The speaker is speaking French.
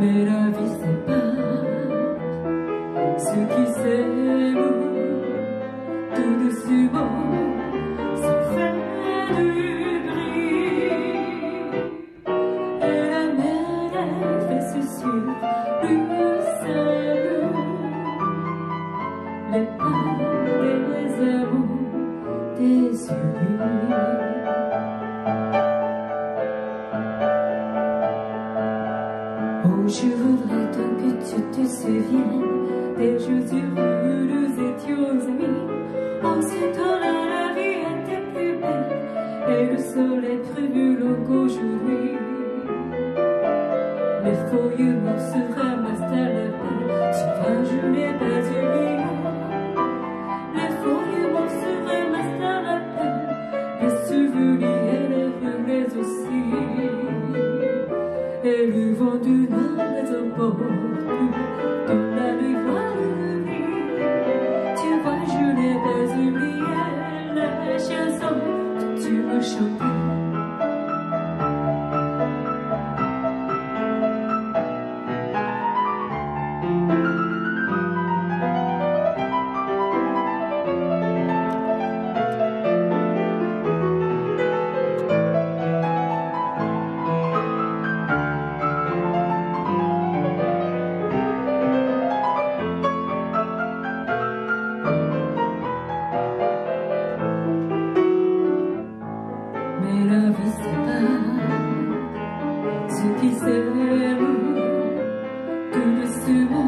mais la vie sépare ceux qui s'aiment tout doucement ça fait du bruit et la mer fait susurre plus simple les pas des amours désunis Oh, je voudrais tant que tu te souviennes des jours heureux, nous étions amis. En ce temps-là, la vie était plus belle et le soleil plus brûlant qu'aujourd'hui. Feuilles mortes se ramassent à la peine, tu vois, je n'ai pas oublié. Tu vois, je n'ai pas oublié la chanson que tu me chantais. Üstüme